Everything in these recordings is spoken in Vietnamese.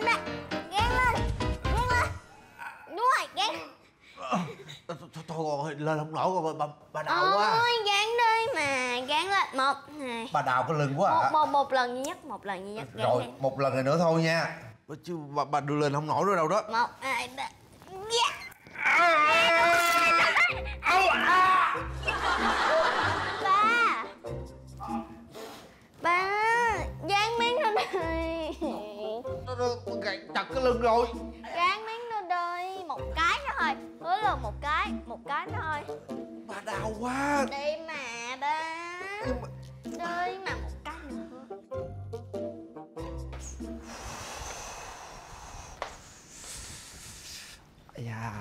lên ba gán lên gán lên đúng rồi gán thôi, thôi, thôi lên không nổi rồi bà, bà, bà đào quá ôi gán đi mà gán lên một hai bà đào cái lưng quá một à một một lần duy nhất một lần duy nhất gán rồi đi một lần này nữa thôi nha chứ bà, bà đưa lên không nổi nữa đâu đó một hai ba yeah. Gãy chặt cái lưng rồi. Gán miếng lên đây một cái nữa thôi. Hứa là một cái một cái nữa thôi. Bà đào quá. Đi mà ba. Đi mà một cái nữa. Dạ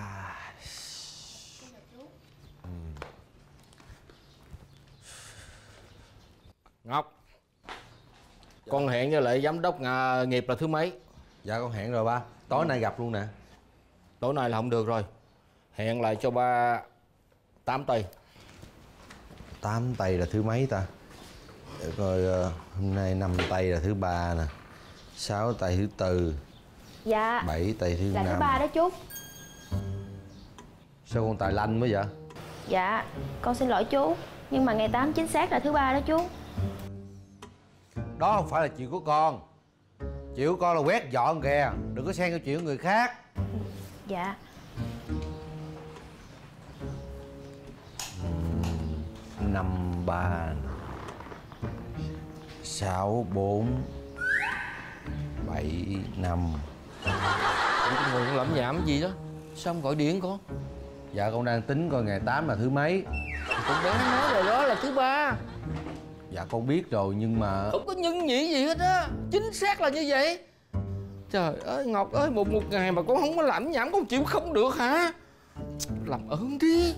Ngọc Con hẹn với lại giám đốc nghiệp là thứ mấy dạ con hẹn rồi ba. Tối nay gặp luôn nè. Tối nay là không được rồi. Hẹn lại cho ba 8 tây tám tây là thứ mấy ta? Để coi ờ, hôm nay năm tây là thứ ba nè. Sáu tây thứ tư. Dạ. Bảy tây thứ Là thứ năm. ba đó chú. Sao con tài lanh mới vậy? Dạ Con xin lỗi chú. Nhưng mà ngày 8 chính xác là thứ ba đó chú. Đó không phải là chuyện của con của con là quét dọn kìa đừng có xen vào chuyện người khác. Dạ. Năm ba sáu bốn bảy năm. Con ngồi con lẩm nhẩm gì đó? Sao không gọi điện con? Dạ con đang tính coi ngày 8 là thứ mấy. Con bé nói rồi đó là thứ ba dạ con biết rồi nhưng mà Không có nhân nhị gì hết á. Chính xác là như vậy. Trời ơi Ngọc ơi Một một ngày mà con không có lẩm nhẩm Con chịu không được hả? Làm ơn đi.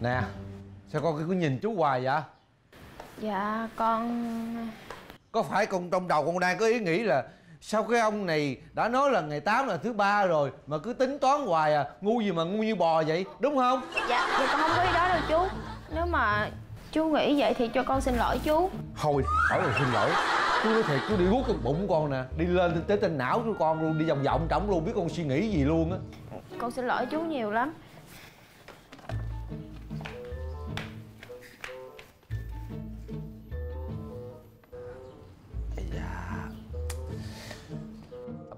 Nè sao con cứ nhìn chú hoài vậy? Dạ con có phải con trong đầu con đang có ý nghĩ là sao cái ông này đã nói là ngày 8 là thứ ba rồi mà cứ tính toán hoài à ngu gì mà ngu như bò vậy đúng không? Dạ Dạ con không có ý đó đâu chú. Nếu mà chú nghĩ vậy thì cho con xin lỗi chú. Thôi hỏi là xin lỗi. Chú nói thiệt chú đi guốc cái bụng con nè đi lên tới trên não của con luôn đi vòng vòng trống luôn biết con suy nghĩ gì luôn á. Con xin lỗi chú nhiều lắm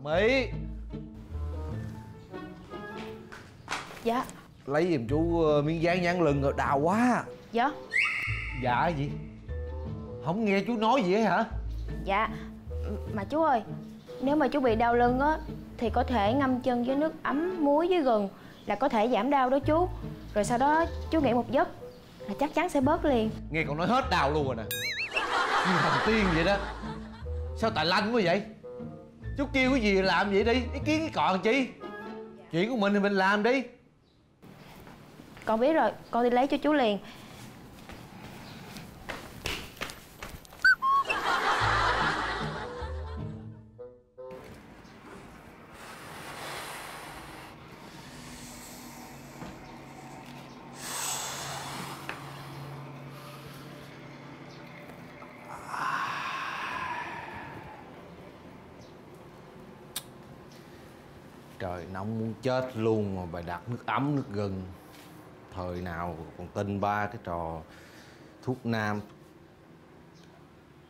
mỹ. Dạ. Lấy giùm chú ờ, miếng dán dán lưng rồi đau quá. Dạ. Dạ gì? Không nghe chú nói gì hết hả? Dạ. Mà chú ơi Nếu mà chú bị đau lưng á Thì có thể ngâm chân với nước ấm muối với gừng Là có thể giảm đau đó chú. Rồi sau đó chú nghỉ một giấc Là chắc chắn sẽ bớt liền. Nghe con nói hết đau luôn rồi nè. Như thần tiên vậy đó. Sao tài lanh quá vậy chú kêu cái gì làm vậy đi, ý kiến cái còn chi? Chuyện của mình thì mình làm đi. Con biết rồi, Con đi lấy cho chú liền. Muốn chết luôn mà bà đặt nước ấm nước gừng. Thời nào còn tin ba cái trò thuốc nam.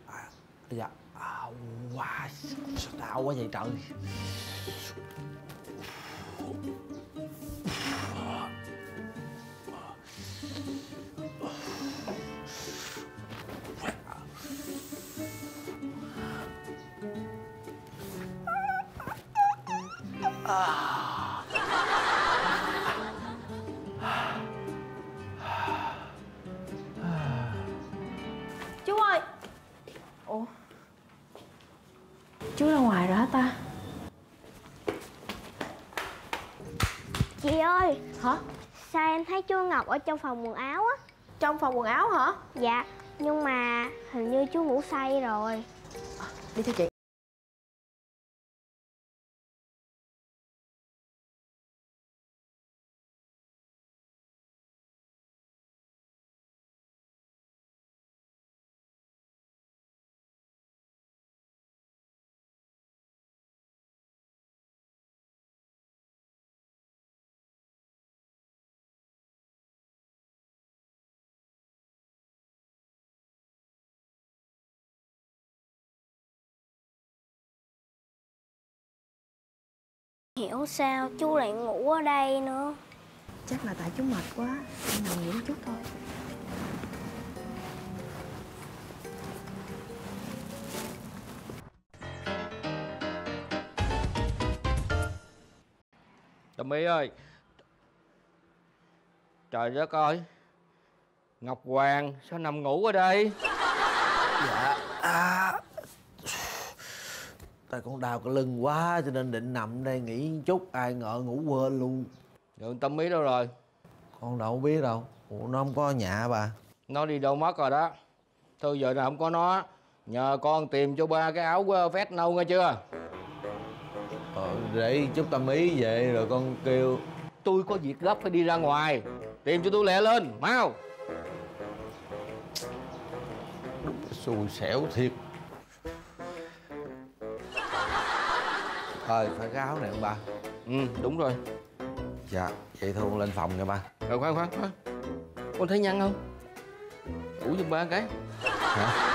À, dạ à, wow, sao đau quá vậy trời? Ah. Thấy chú ngọc ở trong phòng quần áo á. Trong phòng quần áo hả? Dạ nhưng mà hình như chú ngủ say rồi. Đi theo chị hiểu sao chú lại ngủ ở đây nữa. Chắc là tại chú mệt quá Em nằm nghỉ một chút thôi. Tâm Ý ơi. Trời đất ơi. Ngọc Hoàng sao nằm ngủ ở đây dạ à, tại con đau cái lưng quá cho nên định nằm đây nghỉ chút ai ngờ ngủ quên luôn. Rồi Tâm Ý đâu rồi? Con đâu biết đâu. Ủa, nó không có ở nhà bà? Nó đi đâu mất rồi đó? Thôi giờ nào không có nó Nhờ con tìm cho ba cái áo ờ, vest nâu nghe chưa? Ờ, để chút tâm ý về rồi con kêu. Tôi có việc gấp phải đi ra ngoài Tìm cho tôi lẹ lên mau. Xui xẻo thiệt thôi phải cái áo này không bà Ừ đúng rồi. Dạ vậy thôi con lên phòng nha ba. Rồi khoan khoan khoan. Con thấy nhăn không? Ủ giùm ba cái. Hả?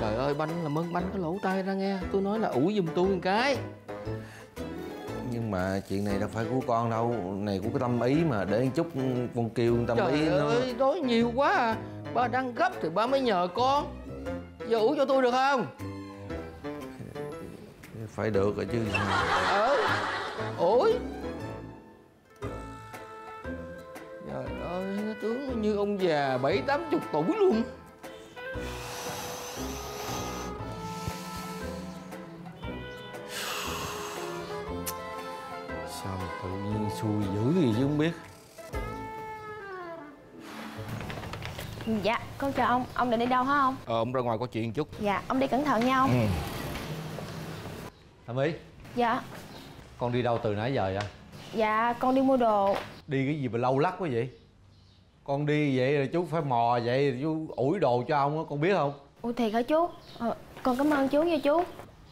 Trời ơi banh làm ơn banh cái lỗ tai ra nghe. Tôi nói là ủ giùm tôi một cái. Nhưng mà chuyện này đâu phải của con đâu. Này của cái tâm ý mà để chút con kêu tâm Trời ý nó ơi nói nhiều quá à. Ba đang gấp thì ba mới nhờ con. Giờ ủ cho tôi được không phải được rồi chứ. Ờ. Ủi. Trời ơi nó tướng nó như ông già bảy tám chục tuổi luôn. Sao mà tự nhiên xui dữ gì chứ không biết. Dạ con chào ông. Ông định đi đâu hả ông? Ờ ông ra ngoài có chuyện chút. Dạ ông đi cẩn thận nha ông tâm ý. Dạ. Con đi đâu từ nãy giờ vậy? Dạ con đi mua đồ. Đi cái gì mà lâu lắc quá vậy? Con đi vậy rồi chú phải mò vậy rồi chú ủi đồ cho ông á con biết không? Ủa thiệt hả chú? Ờ, Con cảm ơn chú nha chú.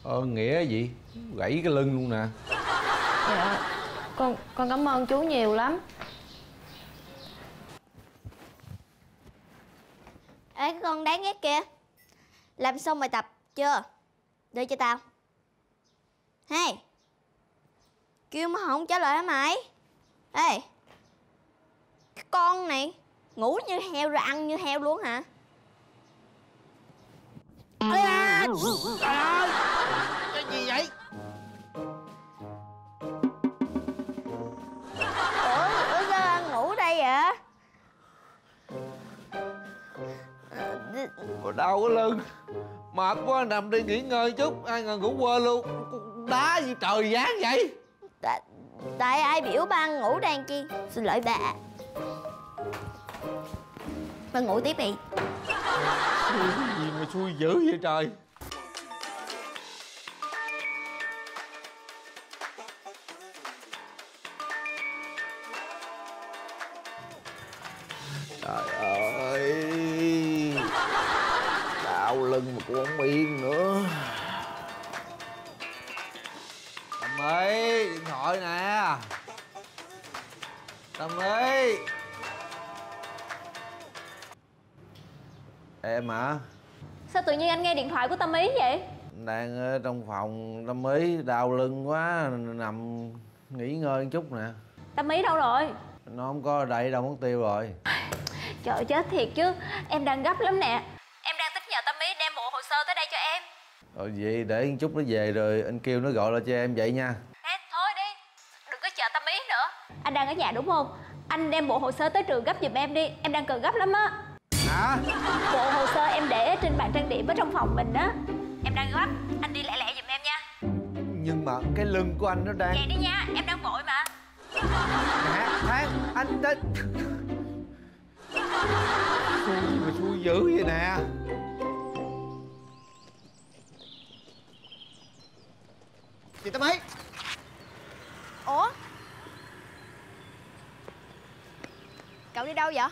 Ờ nghĩa gì? Gãy cái lưng luôn nè. Dạ Con con cảm ơn chú nhiều lắm. Ê con đáng ghét kìa làm xong bài tập chưa? Đưa cho tao hey. Kêu mà không trả lời hả mày? Ê cái con này ngủ như heo rồi ăn như heo luôn hả? Ê à! Trời ơi Cái gì vậy? Ủa ủa sao ăn ngủ đây vậy? Có đau cái lưng Mệt quá nằm đi nghỉ ngơi chút Ai ngờ ngủ quên luôn Đá gì trời dáng vậy? Tại, tại ai biểu ba ngủ đang chi xin lỗi bà ba ngủ tiếp đi. Gì mà xui dữ vậy trời? Trời ơi. Đau lưng mà cũng không yên nữa Ơi điện thoại nè Tâm ơi Em hả? Sao tự nhiên anh nghe điện thoại của Tâm Ý vậy? đang ở trong phòng tâm ý đau lưng quá nằm nghỉ ngơi một chút nè Tâm Ý đâu rồi? nó không có ở đây đâu mất tiêu rồi Trời chết thiệt chứ Em đang gấp lắm nè Em đang tính nhờ Tâm Ý đem bộ hồ sơ tới đây cho em rồi vậy để một chút nó về rồi anh kêu nó gọi lại cho em vậy nha. Ê, thôi đi Đừng có chờ Tâm Ý nữa. Anh đang ở nhà đúng không? Anh đem bộ hồ sơ tới trường gấp giùm em đi Em đang cần gấp lắm á. Hả? Bộ hồ sơ em để ở trên bàn trang điểm ở trong phòng mình á. Em đang gấp Anh đi lẹ lẹ giùm em nha. Nhưng mà cái lưng của anh nó đang Vậy đi nha Em đang vội mà. Nè tháng anh đến xui gì mà xui dữ vậy nè Chị Tâm Ý. Ủa? Cậu đi đâu vậy?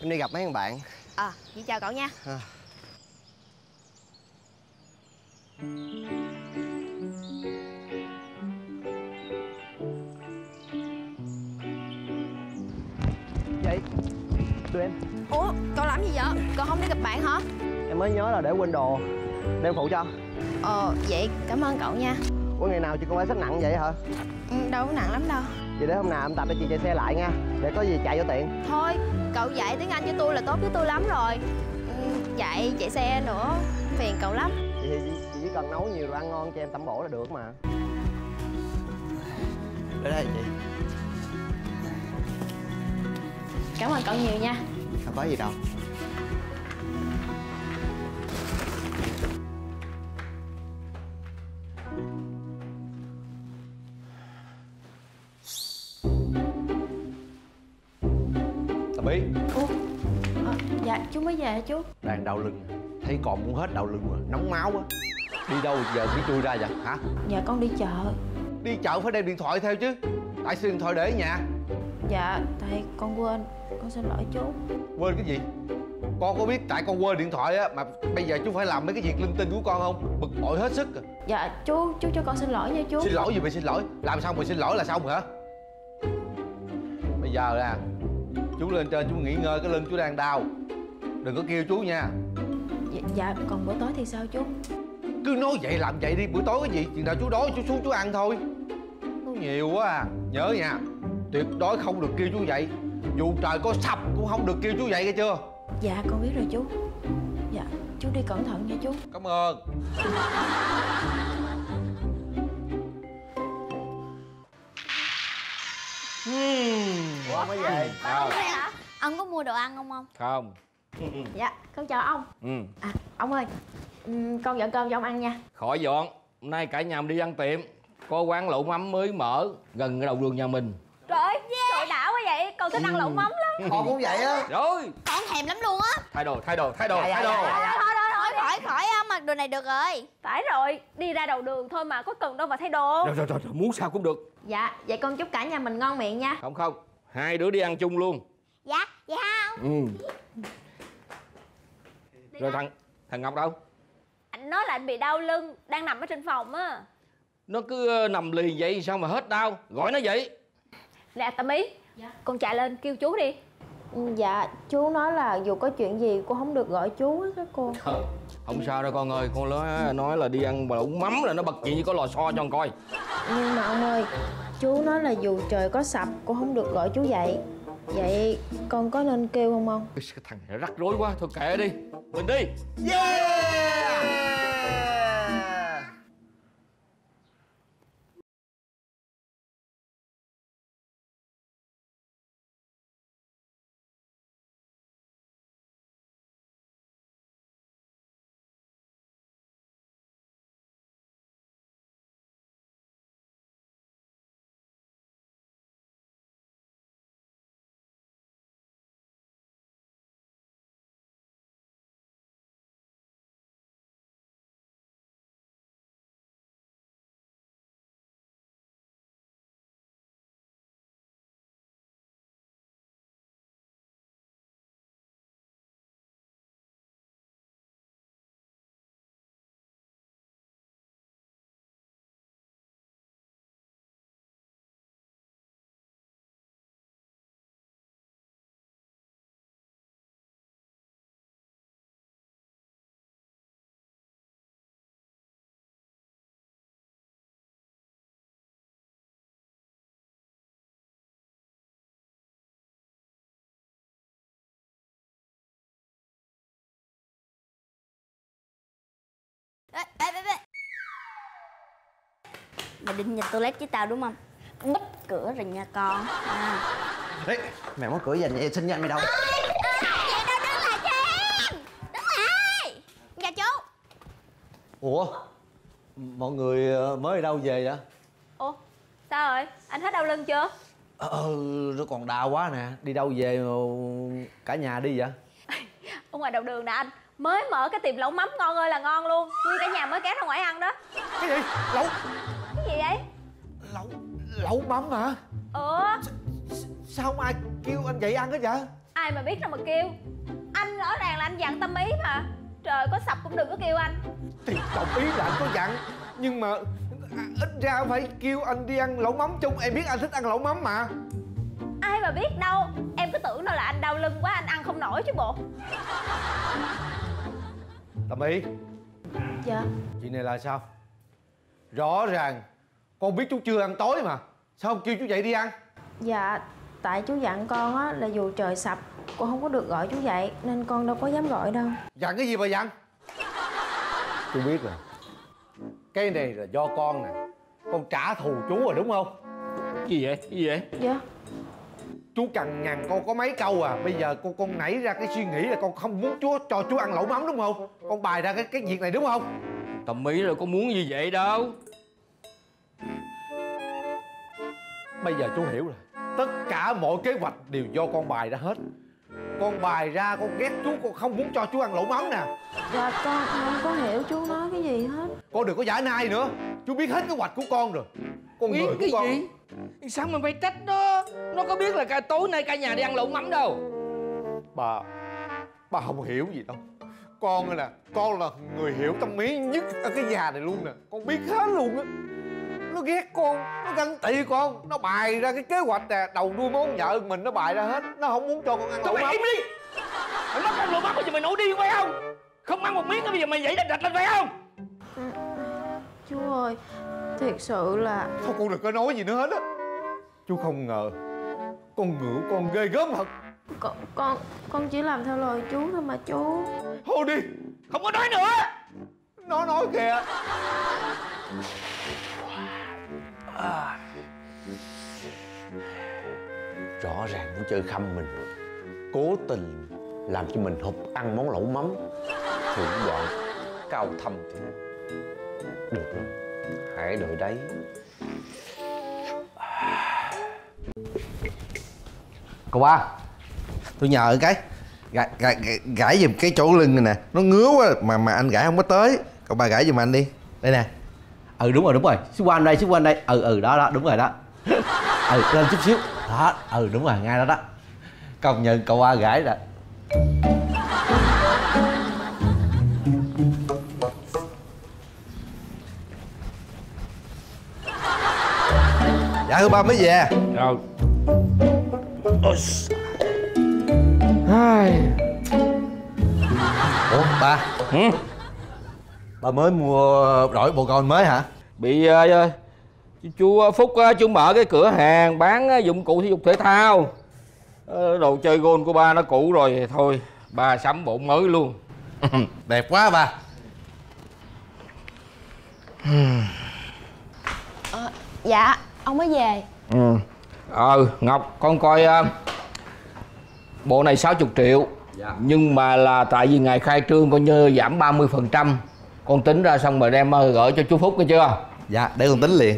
Em đi gặp mấy thằng bạn. À vậy chào cậu nha. Vậy Tụi em. Ủa cậu làm gì vậy? Cậu không đi gặp bạn hả? Em mới nhớ là để quên đồ. Để em phụ cho. Ờ vậy cảm ơn cậu nha Ủa ngày nào chị con phải xách nặng vậy hả? Ừ, đâu có nặng lắm đâu. Vậy để hôm nào em tập cho chị chạy xe lại nha Để có gì chạy cho tiện. Thôi cậu dạy tiếng anh cho tôi là tốt với tôi lắm rồi. Ừ, dạy chạy xe nữa phiền cậu lắm. Vậy thì chị, chị chỉ cần nấu nhiều đồ ăn ngon cho em tẩm bổ là được mà. Để đây chị. Cảm ơn cậu nhiều nha. Không có gì đâu về hả chú? Đang đau lưng. Thấy còn muốn hết đau lưng rồi Nóng máu á Đi đâu giờ mới chui ra vậy? Hả? Dạ con đi chợ. Đi chợ phải đem điện thoại theo chứ. Tại sao điện thoại để ở nhà? Dạ tại con quên. Con xin lỗi chú. Quên cái gì? Con có biết tại con quên điện thoại á Mà bây giờ chú phải làm mấy cái việc linh tinh của con không? Bực bội hết sức à. dạ chú chú cho con xin lỗi nha chú. Xin lỗi gì mà xin lỗi? Làm xong rồi xin lỗi là xong hả? Bây giờ nè Chú lên trên chú nghỉ ngơi cái lưng chú đang đau Đừng có kêu chú nha. Dạ, dạ còn bữa tối thì sao chú? Cứ nói vậy làm vậy đi Bữa tối cái gì? Chừng nào chú đói chú xuống chú ăn thôi. Nói nhiều quá à. Nhớ nha Tuyệt đối không được kêu chú vậy. Dù trời có sập cũng không được kêu chú vậy nghe chưa? Dạ con biết rồi chú. Dạ chú đi cẩn thận nha chú. Cảm ơn. Ủa mới về Ông? Ông có mua đồ ăn không ông? không dạ con chào ông. Ừ. À ông ơi con dọn cơm cho ông ăn nha. Khỏi dọn hôm nay cả nhà mình đi ăn tiệm. Có quán lẩu mắm mới mở gần cái đầu đường nhà mình. Trời ơi, trời đã quá vậy. Con thích ăn lẩu mắm lắm. Con cũng vậy á. Rồi. Con thèm lắm luôn á. Thay đồ thay đồ thay đồ Dạ, thay dạ, đồ. dạ, dạ. Thôi thôi thôi Khỏi khỏi khỏi á, mặc đồ này được rồi. Phải rồi, đi ra đầu đường thôi mà có cần đâu mà thay đồ. Rồi, rồi, rồi, rồi muốn sao cũng được. Dạ vậy con chúc cả nhà mình ngon miệng nha. Không không. Hai đứa đi ăn chung luôn. Dạ, dạ không? ừ rồi thằng thằng ngọc đâu? Anh nói là anh bị đau lưng Đang nằm ở trên phòng á. Nó cứ ờ, nằm lì vậy sao mà hết đau? Gọi nó vậy. Nè Tâm Ý Con chạy lên kêu chú đi. Ừ, dạ chú nói là dù có chuyện gì cô không được gọi chú hết á cô. Không sao đâu con ơi con nói nói là đi ăn lẩu mắm là nó bật chuyện như có lò xo cho con coi. Nhưng mà ông ơi chú nói là dù trời có sập cô không được gọi chú dậy vậy con có nên kêu không ông? Cái thằng này rắc rối quá thôi kệ đi. Mình đi. Yeah Ê, ê, ê, ê. Mày định nhìn toilet với tao đúng không? Bích cửa rồi nha con à. Đấy, mẹ mở cửa dành vậy xin nhanh mày đâu Vậy đâu đứng lại cho em Đứng lại Dạ chú Ủa Mọi người ờ, mới đi đâu về vậy Ủa, sao rồi? Anh hết đau lưng chưa? Ờ nó còn đau quá nè Đi đâu về mà cả nhà đi vậy Ở ngoài đầu đường nè anh Mới mở cái tiệm lẩu mắm ngon ơi là ngon luôn. Nguyên cả nhà mới kéo ra ngoài ăn đó. Cái gì? Lẩu? Cái gì vậy? lẩu lẩu mắm hả? Ừ sao không ai kêu anh vậy ăn hết vậy? Ai mà biết đâu mà kêu. Anh rõ ràng là anh dặn tâm ý mà. Trời có sập cũng đừng có kêu anh. Thì đồng ý là anh có dặn nhưng mà ít ra phải kêu anh đi ăn lẩu mắm chung. Em biết anh thích ăn lẩu mắm mà. Ai mà biết đâu. Em cứ tưởng đâu là anh đau lưng quá anh ăn không nổi chứ bộ tâm ý. Dạ. Chuyện này là sao? Rõ ràng Con biết chú chưa ăn tối mà. Sao không kêu chú dậy đi ăn? Dạ Tại chú dặn con á là dù trời sập Con không có được gọi chú dậy Nên con đâu có dám gọi đâu. Dặn cái gì mà dặn? Chú biết rồi. Cái này là do con nè. Con trả thù chú rồi đúng không? Gì vậy? Gì vậy? Dạ Chú cằn nhằn con có mấy câu à? Bây giờ con con nảy ra cái suy nghĩ là con không muốn chú cho chú ăn lẩu mắm đúng không? Con bày ra cái cái việc này đúng không? Tâm ý là có muốn như vậy đâu. Bây giờ chú hiểu rồi. Tất cả mọi kế hoạch đều do con bài ra hết. Con bài ra con ghét chú Con không muốn cho chú ăn lẩu mắm nè. Dạ con không có hiểu chú nói cái gì hết. Con đừng có giả nai nữa. Chú biết hết kế hoạch của con rồi Con Biết người của cái con. gì? Sao mình phải trách nó Nó có biết là cả tối nay cả nhà đi ăn lẩu mắm đâu. Bà Bà không hiểu gì đâu. Con nè Con là người hiểu tâm ý nhất ở cái nhà này luôn nè. Con biết hết luôn á. Nó ghét con Nó ganh tị con. Nó bày ra cái kế hoạch nè Đầu đuôi món vợ mình nó bày ra hết. Nó không muốn cho con ăn lẩu mắm im đi. Mày mất ăn lẩu mắm bây giờ mày nổi điên phải không? Không ăn một miếng bây giờ mày dậy đạch đạch lên phải không? Chú ơi Thiệt sự là Thôi con đừng có nói gì nữa hết á? Chú không ngờ Con ngựa con ghê gớm thật. Con con con chỉ làm theo lời chú thôi mà chú. Thôi đi Không có nói nữa. Nó nói kìa. Rõ ràng muốn chơi khăm mình. Cố tình Làm cho mình hụt ăn món lẩu mắm. Thủ đoạn Cao thâm Được rồi Hãy đợi đấy. Cậu ba. Tôi nhờ cái. Gãi, gãi, gãi, giùm cái chỗ lưng này nè. Nó ngứa quá mà mà anh gãi không có tới. Cậu ba gãi giùm anh đi. Đây nè. Ừ đúng rồi đúng rồi. Xích qua anh đây xích qua anh đây. Ừ ừ đó đó đúng rồi đó. Ừ lên chút xíu. Đó ừ đúng rồi ngay đó đó. Công nhận cậu ba gãi rồi Dạ thưa ba mới về. Rồi Ai... Ủa ba? Ừ? Ba mới mua đổi bộ con mới hả? Bị uh, chú Phúc uh, chú mở cái cửa hàng bán uh, dụng cụ thể dục thể thao. Ờ, Đồ chơi gôn của ba nó cũ rồi Thôi ba sắm bộ mới luôn. Đẹp quá ba. Dạ ông mới về. Ừ. Ờ Ngọc con coi uh, Bộ này 60 triệu. Nhưng mà là tại vì ngày khai trương coi như giảm 30% Con tính ra xong rồi đem uh, gửi cho chú Phúc nghe chưa? Dạ để con tính liền.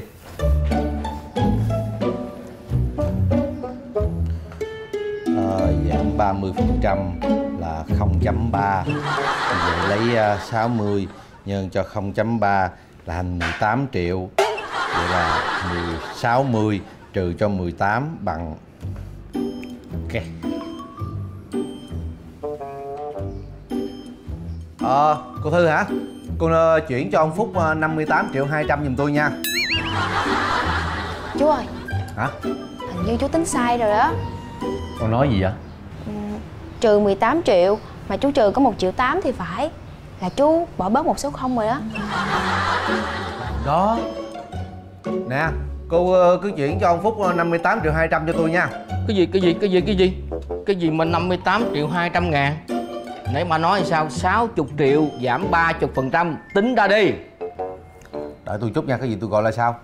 Ờ, Giảm 30% là 0.3 Vậy lấy uh, 60 nhân cho 0.3 là thành 18 triệu Vậy là 10, 60 trừ cho 18 bằng Ok. Ờ, cô Thư hả? Cô ờ, chuyển cho ông Phúc ờ, 58 triệu 200 giùm tôi nha. Chú ơi. Hả? Hình như chú tính sai rồi đó. Con nói gì vậy? Trừ 18 triệu Mà chú trừ có 1 triệu 8 thì phải. Là chú bỏ bớt một số không rồi đó. Đó Nè, cô ờ, cứ chuyển cho ông Phúc ờ, 58 triệu 200 cho tôi nha. Cái gì cái gì cái gì cái gì? Cái gì mà 58 triệu 200 ngàn? Nãy mà nói sao? 60 triệu giảm 30% Tính ra đi. Đợi tôi chút nha, cái gì tôi gọi là sao?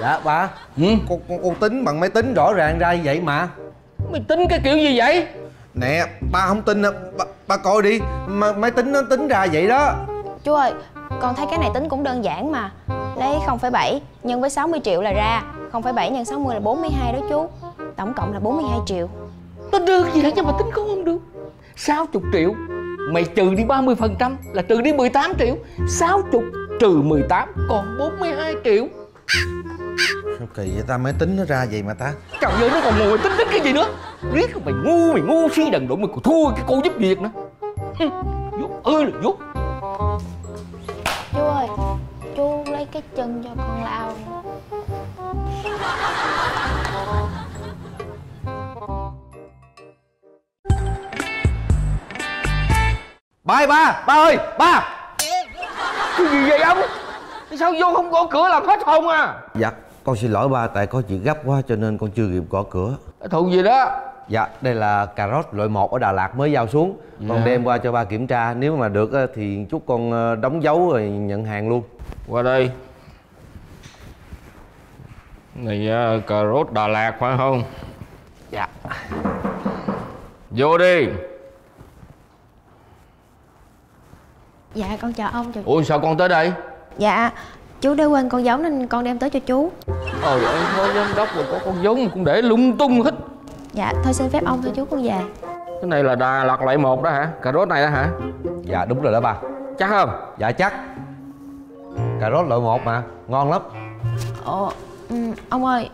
Dạ ba ừ? con, con, con tính bằng máy tính rõ ràng ra như vậy mà. Mày tính cái kiểu gì vậy? Nè, ba không tin á, ba, ba coi đi. Mà, Máy tính nó tính ra vậy đó. Chú ơi Con thấy cái này tính cũng đơn giản mà Lấy 0,7 nhân với 60 triệu là ra. 0,7 nhân 60 là 42 đó chú. Tổng cộng là 42 triệu. Nó đơn giản nhưng mà tính không không được. 60 triệu Mày trừ đi 30% là trừ đi 18 triệu. 60 trừ 18 còn 42 triệu. Sao kỳ vậy ta, máy tính nó ra vậy mà ta. Trời ơi nó còn ngồi tính tính cái gì nữa? Riết mày ngu mày ngu si đần đụng mày còn thua cái cô giúp việc nữa. Dốt ơi là dốt. Chú ơi Chú lấy cái chân cho con lao Ba ơi ba, ba ơi, ba. Cái gì vậy ông? Sao vô không gõ cửa làm hết hồn à? Dạ con xin lỗi ba tại có chuyện gấp quá cho nên con chưa kịp gõ cửa. Thù gì đó? Dạ đây là cà rốt loại 1 ở Đà Lạt mới giao xuống. Con Dạ. đem qua cho ba kiểm tra Nếu mà được á, thì chúc con ờ, đóng dấu rồi nhận hàng luôn qua đây. Này à, cà rốt đà lạt phải không? Dạ. Vô đi. Dạ con chào ông chào ủa sao con tới đây? Dạ chú để quên con dấu nên con đem tới cho chú. Ôi ơi, phó giám đốc mà có con giống cũng để lung tung hết. Dạ thôi xin phép ông thôi chú con về. Cái này là Đà Lạt loại một đó hả? Cà rốt này đó hả? Dạ đúng rồi đó ba. Chắc không? Dạ chắc Cà rốt loại 1 mà Ngon lắm. Ồ ừ, ông ơi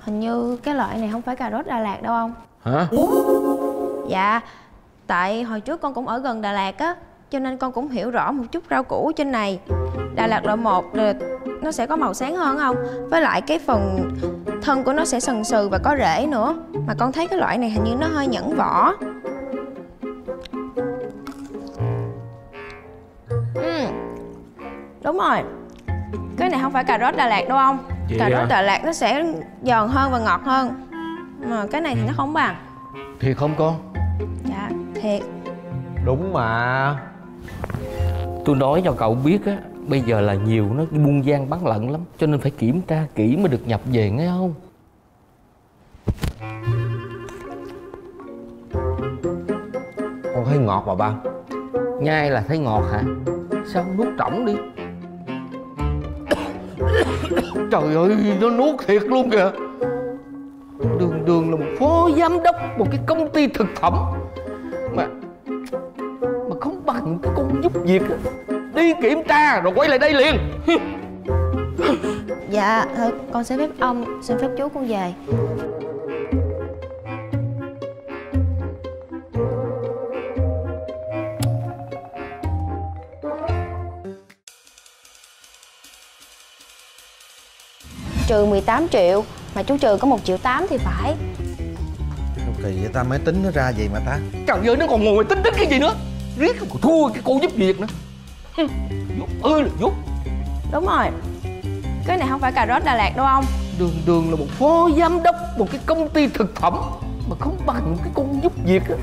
Hình như cái loại này không phải cà rốt Đà Lạt đâu ông. Hả? Dạ Tại hồi trước con cũng ở gần Đà Lạt á Cho nên con cũng hiểu rõ một chút rau củ trên này. Đà Lạt loại 1 là nó sẽ có màu sáng hơn không? Với lại cái phần thân của nó sẽ sần sừ và có rễ nữa. Mà con thấy cái loại này hình như nó hơi nhẫn vỏ Đúng rồi. Cái này không phải cà rốt Đà Lạt đâu ông. Vậy Cà hả? rốt Đà Lạt nó sẽ giòn hơn và ngọt hơn. Mà cái này thì nó không bằng. Thiệt không con? Dạ thiệt. Đúng mà. Tôi nói cho cậu biết á Bây giờ là nhiều nó buôn gian bán lận lắm Cho nên phải kiểm tra kỹ mới được nhập về nghe không? Con thấy ngọt mà ba. Nhai là thấy ngọt hả? Sao không nuốt trỏng đi Trời ơi, nó nuốt thiệt luôn kìa. Đường đường là một phó giám đốc một cái công ty thực phẩm. Mà Mà không bằng cái con giúp việc. Đi kiểm tra rồi quay lại đây liền. Dạ thôi con xin phép ông Xin phép chú con về. Trừ 18 triệu Mà chú trừ có 1 triệu 8 thì phải. Sao kỳ vậy ta mới tính nó ra vậy mà ta. Trời ơi, nó còn ngồi tính tính cái gì nữa? Riết còn thua cái cô giúp việc nữa. Giúp ơi là giúp Đúng rồi. Cái này không phải cà rốt Đà Lạt đâu ông. Đường đường là một phó giám đốc một cái công ty thực phẩm Mà không bằng cái con giúp việc á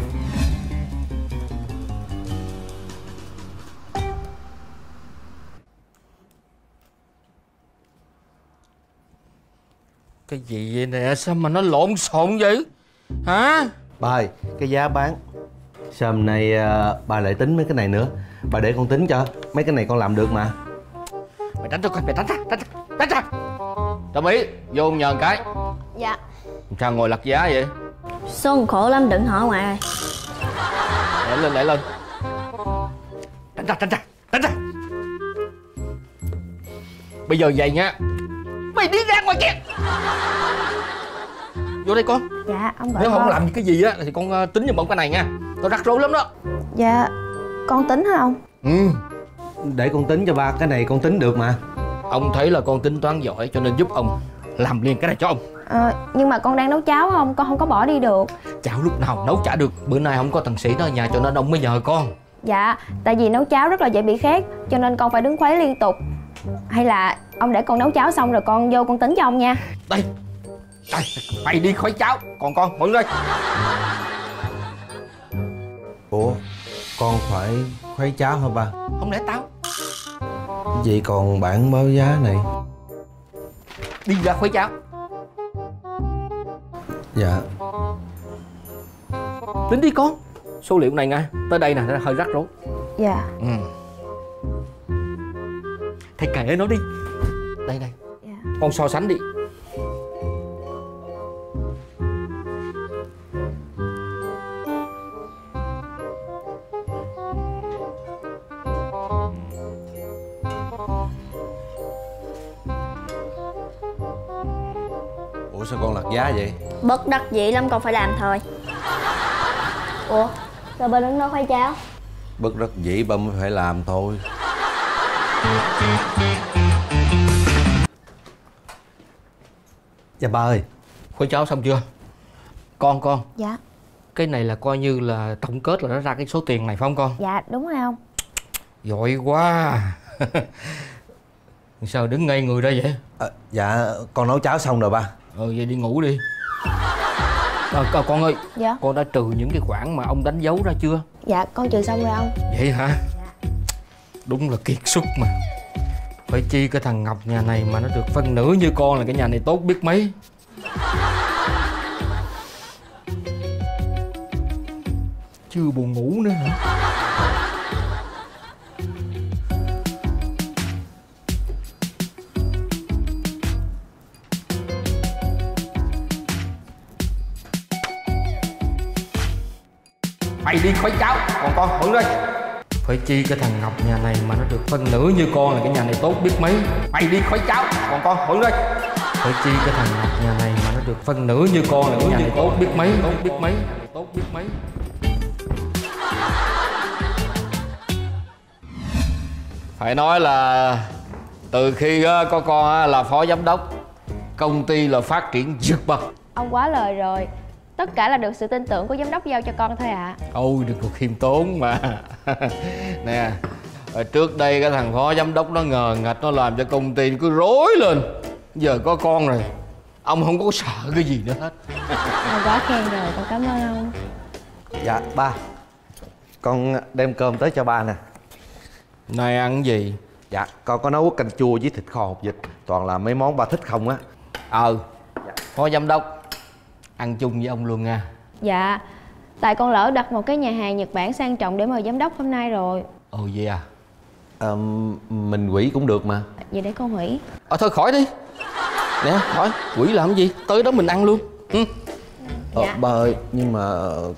Cái gì vậy nè? Sao mà nó lộn xộn vậy? Hả? Ba ơi cái giá bán. Sao hôm nay ờ, ba lại tính mấy cái này nữa? Bà để con tính cho Mấy cái này con làm được mà. Mày tránh ra coi mày tránh ra tránh ra tránh ra Đồng ý vô nhờ một cái. Dạ. Sao ngồi lật giá vậy? Xuân khổ lắm đừng hỏi ngoại ơi Lẹ lên lẹ lên. Tránh ra tránh ra tránh ra Bây giờ vậy nha Mày đi ra ngoài kia. Vô đây con. Dạ ông gọi Nếu không con. làm cái gì á Thì con ờ, tính giùm ông cái này nha. Tao rắc rối lắm đó. Dạ con tính hả ông? Ừ Để con tính cho ba Cái này con tính được mà. Ông thấy là con tính toán giỏi Cho nên giúp ông Làm liền cái này cho ông. Ờ, Nhưng mà con đang nấu cháo không Con không có bỏ đi được. Chảo lúc nào nấu chả được. Bữa nay không có thằng sĩ nó ở nhà Cho nên ông mới nhờ con. Dạ Tại vì nấu cháo rất là dễ bị khét Cho nên con phải đứng khuấy liên tục Hay là ông để con nấu cháo xong rồi con vô con tính cho ông nha. Đây Đây Mày đi khỏi cháo. Còn con mọi người Ủa Con phải khuấy cháo hả ba? Không lẽ tao? Vậy còn bản báo giá này? Đi ra khuấy cháo. Dạ. Tính đi con. Số liệu này nha Tới đây nè nó hơi rắc rối. Dạ. Ừ. Thầy kệ nó đi. Đây đây. Dạ. Con so sánh đi. Ủa sao con lật giá vậy? Bất đắc dĩ lắm con phải làm thôi. Ủa sao ba đứng đó khoai cháo? Bất đắc dĩ ba mới phải làm thôi Dạ ba ơi. Khuấy cháo xong chưa? Con con. Dạ. Cái này là coi như là tổng kết là nó ra cái số tiền này phải không con? Dạ đúng rồi không? Giỏi quá. Sao đứng ngay người đó vậy? À, dạ con nấu cháo xong rồi ba. Ờ vậy đi ngủ đi. À, con- con ơi. Dạ. Con đã trừ những cái khoản mà ông đánh dấu ra chưa? Dạ con trừ xong rồi ông. Vậy hả Đúng là kiệt xuất mà. Phải chi cái thằng Ngọc nhà này mà nó được phân nửa như con là cái nhà này tốt biết mấy. Chưa buồn ngủ nữa hả? Mày đi khỏi cháu, Còn con bận đây. Phải chi cái thằng Ngọc nhà này mà nó được phân nửa như con là cái nhà này tốt biết mấy. Mày đi khỏi cháu. Còn con bận đây Phải chi cái thằng Ngọc nhà này mà nó được phân nửa như con là cái nhà này tốt biết mấy. Tốt biết mấy. Tốt biết mấy. Phải nói là từ khi có con á, là phó giám đốc Công ty là phát triển vượt bậc. Ông quá lời rồi Tất cả là được sự tin tưởng của giám đốc giao cho con thôi ạ. Ôi đừng có khiêm tốn mà. Nè hồi Trước đây cái thằng phó giám đốc nó ngờ ngạch Nó làm cho công ty nó cứ rối lên. Giờ có con rồi Ông không có sợ cái gì nữa hết. Ông quá khen rồi con cảm ơn ông. Dạ ba. Con đem cơm tới cho ba nè. Này ăn cái gì? Dạ con có nấu canh chua với thịt kho hột vịt. Toàn là mấy món ba thích không á. Ờ Phó giám đốc Ăn chung với ông luôn nha. Dạ Tại con lỡ đặt một cái nhà hàng Nhật Bản sang trọng để mời giám đốc hôm nay rồi. Ồ vậy à? Ờ, mình quỷ cũng được mà. Vậy để con hủy Ờ thôi khỏi đi. Nè khỏi. Quỷ làm cái gì? Tới đó mình ăn luôn. Ừ. Ờ, Dạ. ba ơi nhưng mà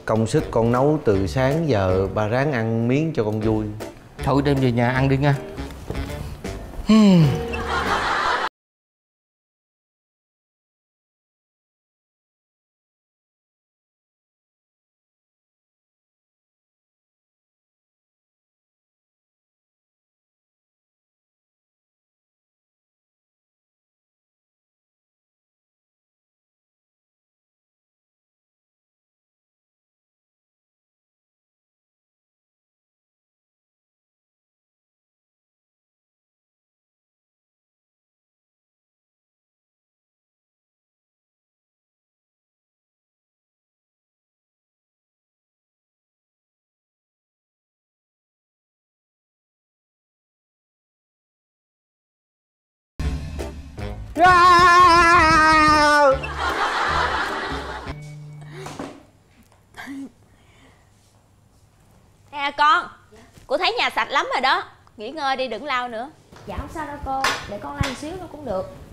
công sức con nấu từ sáng giờ ba ráng ăn miếng cho con vui. Thôi đem về nhà ăn đi nha Nè con, Cô thấy nhà sạch lắm rồi đó. Nghỉ ngơi đi, đừng lao nữa. Dạ không sao đâu cô, Để con lau xíu nó cũng được.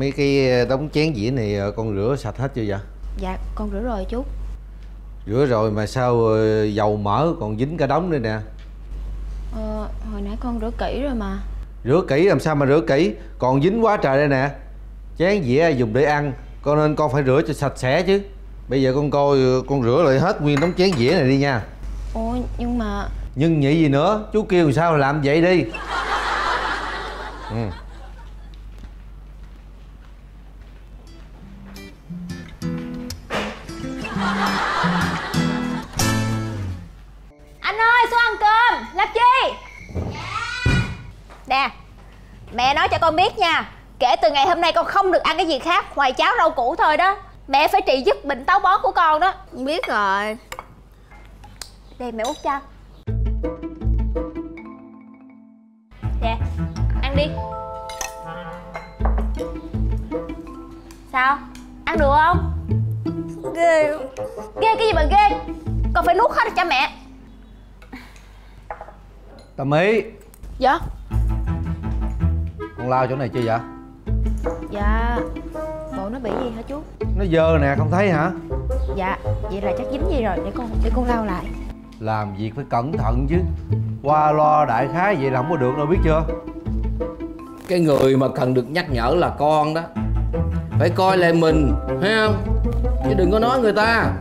Mấy cái đống chén dĩa này ờ, con rửa sạch hết chưa vậy? Dạ con rửa rồi chú. Rửa rồi mà sao ờ, dầu mỡ còn dính cả đống nữa nè? Ờ, Hồi nãy con rửa kỹ rồi mà. Rửa kỹ làm sao mà rửa kỹ? Còn dính quá trời đây nè. Chén dĩa dùng để ăn cho nên con phải rửa cho sạch sẽ chứ. Bây giờ con coi ờ, con rửa lại hết nguyên đống chén dĩa này đi nha. Ôi nhưng mà nhưng nhị gì nữa? Chú kêu làm sao làm vậy đi? Ừ. Mẹ nói cho con biết nha Kể từ ngày hôm nay con không được ăn cái gì khác Ngoài cháo rau củ thôi đó. Mẹ phải trị dứt bệnh táo bón của con đó. Biết rồi. Đây mẹ út cho. Dạ, ăn đi. Sao? Ăn được không? ghê. Ghê cái gì mà ghê? Còn phải nuốt hết cho mẹ. Tâm ý. Dạ con lao chỗ này chưa vậy? Dạ. Bộ nó bị gì hả chú? Nó dơ nè không thấy hả? Dạ Vậy là chắc dính gì rồi. Để con để con lau lại. Làm việc phải cẩn thận chứ. Qua lo đại khái vậy là không có được đâu biết chưa? Cái người mà cần được nhắc nhở là con đó. Phải coi lại mình thấy không? Chứ đừng có nói người ta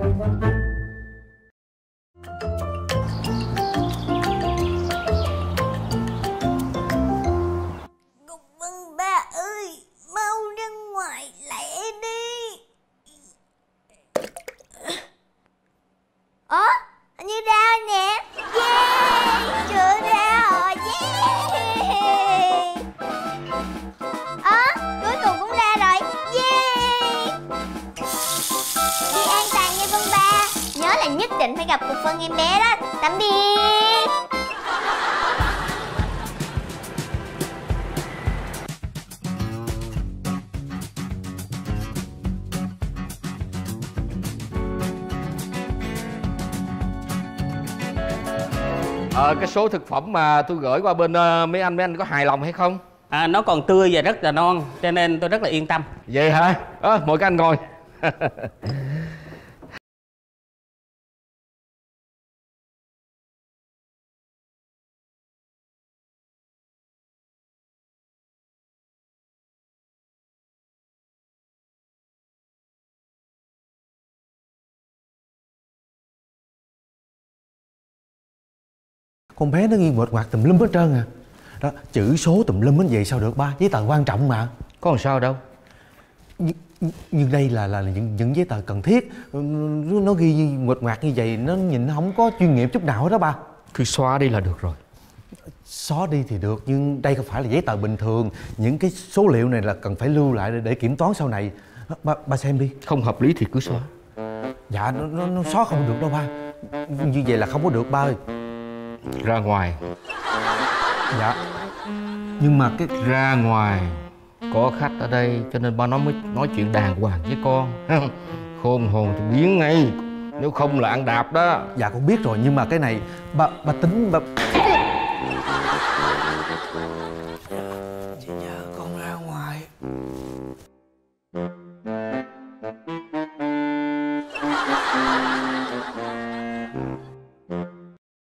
như ra nè. Yeah chữa ra rồi. Yeah. À, Cuối cùng cũng ra rồi. Yeah. Đi an toàn nha phân ba. Nhớ là nhất định phải gặp Cục phân em bé đó. Tạm biệt. Ờ cái số thực phẩm mà tôi gửi qua bên ờ, mấy anh mấy anh có hài lòng hay không? À, nó còn tươi và rất là non cho nên tôi rất là yên tâm. Vậy hả? Ờ mời các anh ngồi con bé nó nghiêng nguệch ngoạc tùm lum hết trơn à. Đó chữ số tùm lum hết vậy sao được ba? Giấy tờ quan trọng mà. Có làm sao đâu. Nhưng, nhưng đây là là những những giấy tờ cần thiết. Nó ghi như nguệch ngoạc như vậy nó nhìn nó không có chuyên nghiệp chút nào hết đó ba. Cứ xóa đi là được rồi. Xóa đi thì được nhưng đây không phải là giấy tờ bình thường. Những cái số liệu này là cần phải lưu lại để, để kiểm toán sau này. Ba, ba xem đi. Không hợp lý thì cứ xóa. Dạ nó, nó, nó xóa không được đâu ba. Như vậy là không có được ba ơi ra ngoài. Dạ. Nhưng mà cái ra ngoài. Có khách ở đây cho nên ba nó mới nói chuyện đàng hoàng với con. Khôn hồn thì biến ngay. Nếu không là ăn đạp đó. Dạ con biết rồi nhưng mà cái này ba ba tính ba